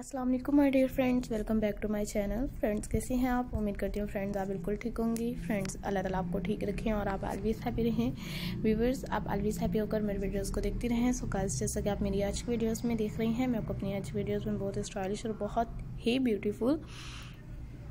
अस्सलाम वालेकुम my dear friends welcome back to my channel friends कैसे हैं आप? उम्मीद करती हूँ फ्रेंड्स आप बिल्कुल ठीक होंगी। फ्रेंड्स अल्लाह ताला आपको ठीक रखें और आप ऑलवेज हैप्पी रहें। व्यूवर्स आप ऑलवेज हैप्पी होकर मेरे वीडियोस को देखती रहें। सो गाइस जैसा कि आप मेरी आज की वीडियोज़ में देख रही हैं, मैं आपको अपनी आज की वीडियोज़ में बहुत स्टाइलिश और बहुत ही ब्यूटीफुल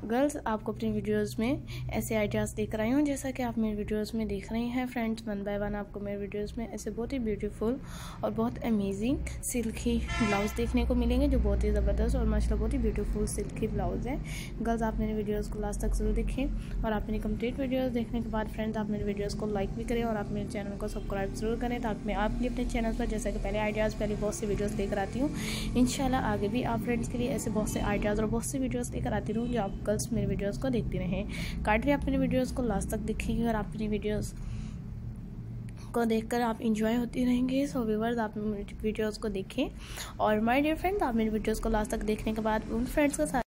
गर्ल्स, आपको अपनी वीडियोस में ऐसे आइडियाज़ देख रही हूँ, जैसा कि आप मेरी वीडियोस में देख रही हैं। फ्रेंड्स वन बाय वन आपको मेरे वीडियोस में ऐसे बहुत ही ब्यूटीफुल और बहुत अमेजिंग सिल्की ब्लाउज़ देखने को मिलेंगे, जो बहुत ही ज़बरदस्त और माशा बहुत ही ब्यूटीफुल सिल्की ब्लाउज़ है। गर्ल्स आप मेरे वीडियोज़ को लास्ट तक ज़रूर देखें और आप मेरी कंप्लीट वीडियोज़ देखने के बाद फ्रेंड्स आप मेरे वीडियोज़ को लाइक भी करें और आप मेरे चैनल को सब्सक्राइब ज़रूर करें, ताकि मैं आप भी अपने चैनल पर, जैसा कि पहले आइडियाज़ पहले बहुत सी वीडियोज़ लेकर आती हूँ। इन आगे भी आप फ्रेंड्स के लिए ऐसे बहुत से आइडियाज़ और बहुत सी वीडियोज़ लेकर आती रहूँ, जो आप गर्ल्स मेरे वीडियोस को देखते रहें। काटरी आप मेरी वीडियोज़ को लास्ट तक देखेंगे और आप मेरी वीडियोज़ को देखकर आप इंजॉय होती रहेंगे। सो व्यूवर्स आप मेरी वीडियोस को देखें। और माय डियर फ्रेंड्स आप मेरी वीडियोस को लास्ट तक देखने के बाद उन फ्रेंड्स के साथ